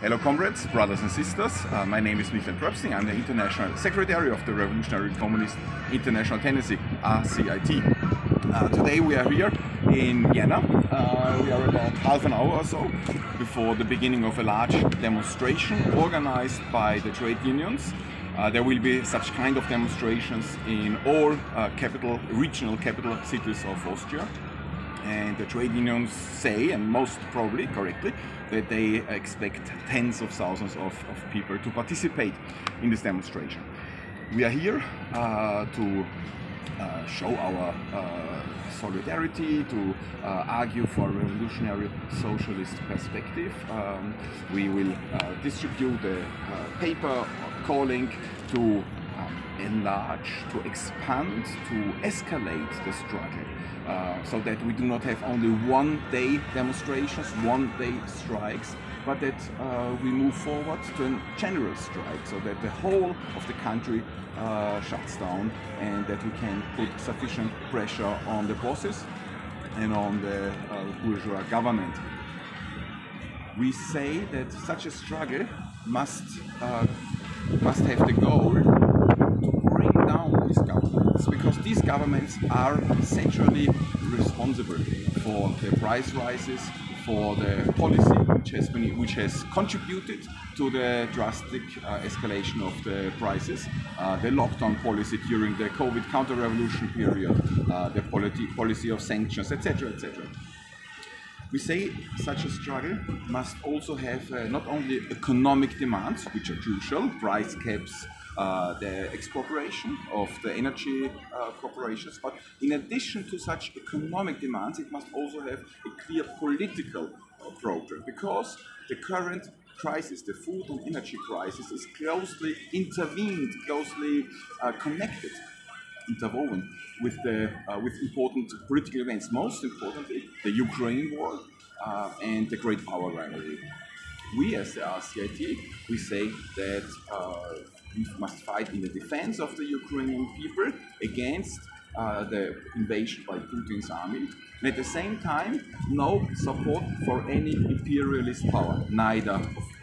Hello, comrades, brothers and sisters. Uh, my name is Michael Pröbsting. I'm the International Secretary of the Revolutionary Communist International Tendency, RCIT. Uh, today we are here in Vienna. Uh, we are about half an hour or so before the beginning of a large demonstration organized by the trade unions. Uh, there will be such kind of demonstrations in all uh, capital, regional capital cities of Austria and the trade unions say, and most probably correctly, that they expect tens of thousands of, of people to participate in this demonstration. We are here uh, to uh, show our uh, solidarity, to uh, argue for a revolutionary socialist perspective. Um, we will uh, distribute a uh, paper calling to enlarge, to expand, to escalate the struggle. Uh, so that we do not have only one day demonstrations, one day strikes, but that uh, we move forward to a general strike so that the whole of the country uh, shuts down and that we can put sufficient pressure on the bosses and on the uh, bourgeois government. We say that such a struggle must, uh, must have the goal down these governments because these governments are centrally responsible for the price rises, for the policy which has been which has contributed to the drastic uh, escalation of the prices, uh, the lockdown policy during the COVID counter-revolution period, uh, the polity, policy of sanctions, etc., etc. We say such a struggle must also have uh, not only economic demands, which are crucial, price caps, uh, the expropriation of the energy uh, corporations. But in addition to such economic demands, it must also have a clear political uh, program because the current crisis, the food and energy crisis, is closely intervened, closely uh, connected, interwoven with the uh, with important political events. Most importantly, the Ukraine war and the Great Power Rivalry. We, as the RCIT, we say that we must fight in the defense of the Ukrainian people against uh, the invasion by Putin's army. And at the same time, no support for any imperialist power, neither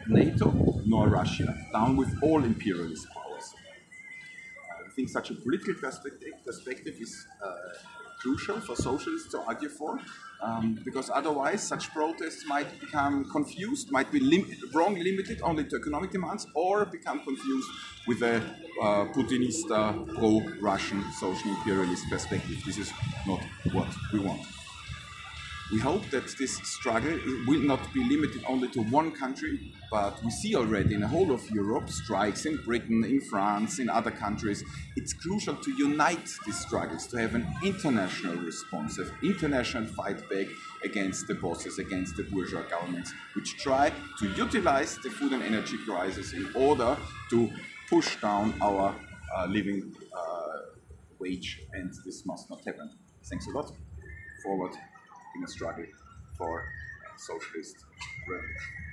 NATO nor Russia. Down with all imperialist powers. Think such a political perspective, perspective is uh, crucial for socialists to argue for, um, because otherwise such protests might become confused, might be lim wrongly limited only to economic demands, or become confused with a uh, Putinista pro-Russian social imperialist perspective. This is not what we want. We hope that this struggle will not be limited only to one country, but we see already in the whole of Europe strikes in Britain, in France, in other countries. It's crucial to unite these struggles, to have an international response, an international fight back against the bosses, against the bourgeois governments, which try to utilize the food and energy crisis in order to push down our uh, living uh, wage, and this must not happen. Thanks a lot. Forward in a struggle for socialist revolution.